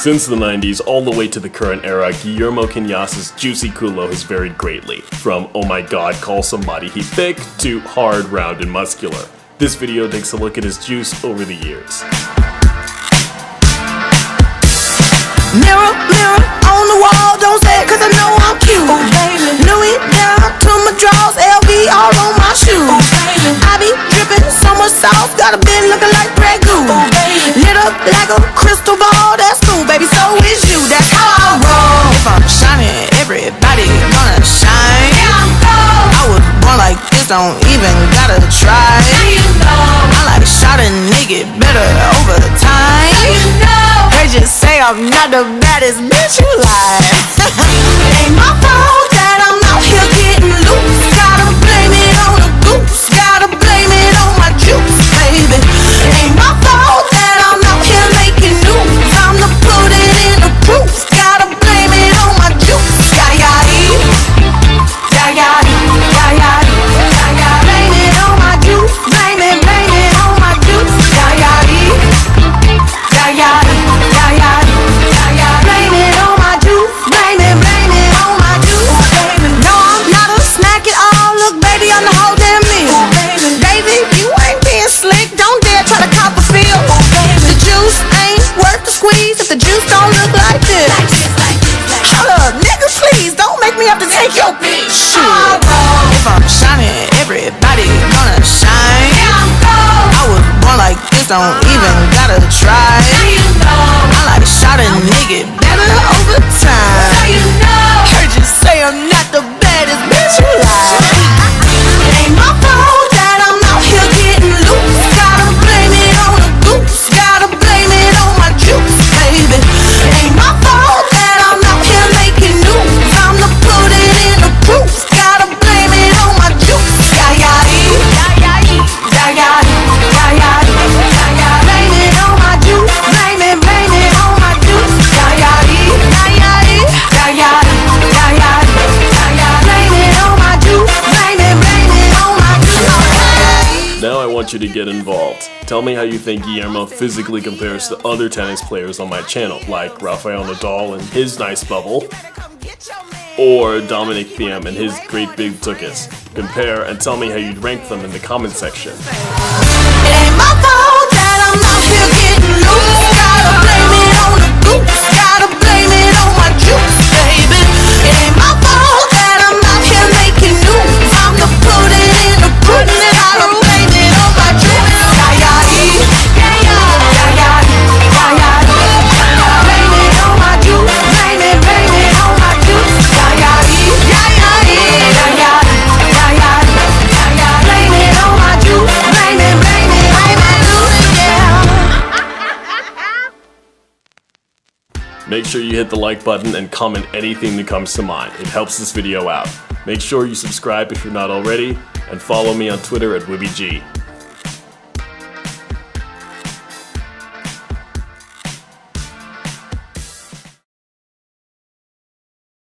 Since the 90s all the way to the current era, Guillermo Cañas's juicy culo has varied greatly, from oh my god call somebody he thick to hard, round, and muscular. This video takes a look at his juice over the years. Mirror, mirror on the wall, don't say it cause I know I'm cute. Oh, baby. Louis down to my drawers, LV all on my shoes. Oh, baby. I be dripping so much sauce, got a bit looking like Grey Goose. Oh, baby. Lit up like a crystal ball, that's cool, baby, so is you, that's how I roll. If I'm shining, everybody gonna shine. Yeah, I'm gold. I was born like this, don't even gotta try. Now you know. I like shot a nigga better over time. Now you know. They just say I'm not the baddest bitch you like. Ain't my fault bitch. Shit. If I'm shining, everybody gonna shine. I was born like this, don't even you to get involved. Tell me how you think Guillermo physically compares to other tennis players on my channel, like Rafael Nadal and his nice bubble, or Dominic Thiem and his great big tuchus. Compare and tell me how you'd rank them in the comment section. Make sure you hit the like button and comment anything that comes to mind. It helps this video out. Make sure you subscribe if you're not already, and follow me on Twitter at WhibbyG.